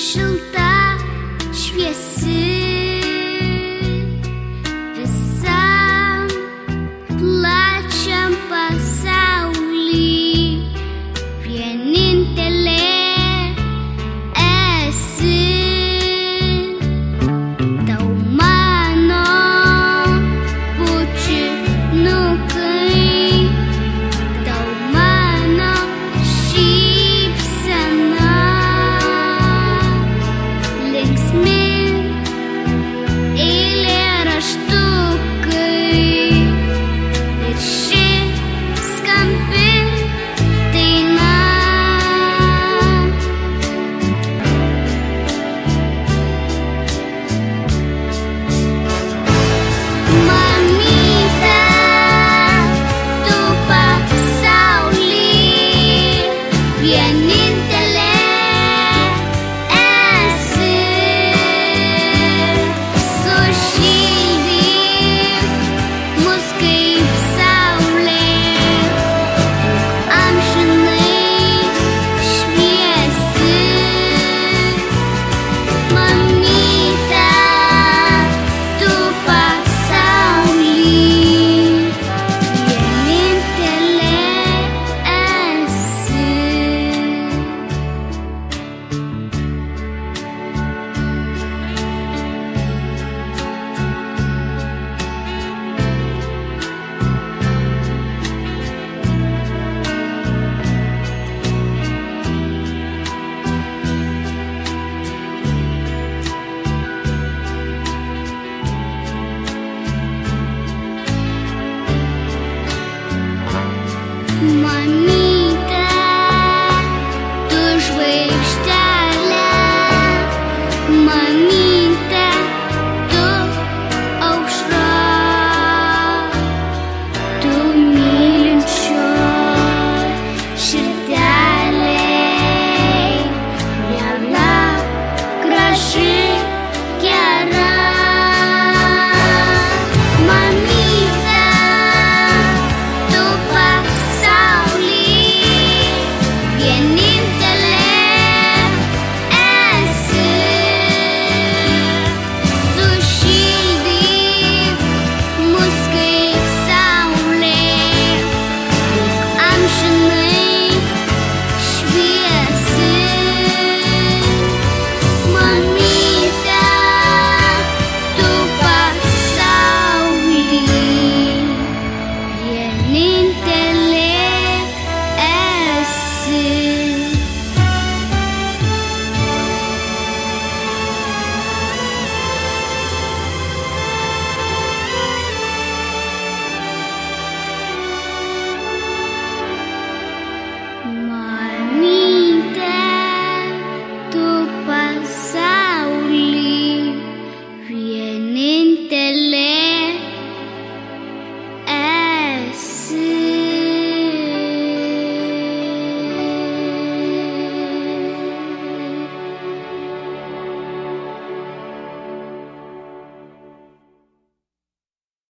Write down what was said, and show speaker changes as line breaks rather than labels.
shoot. me. This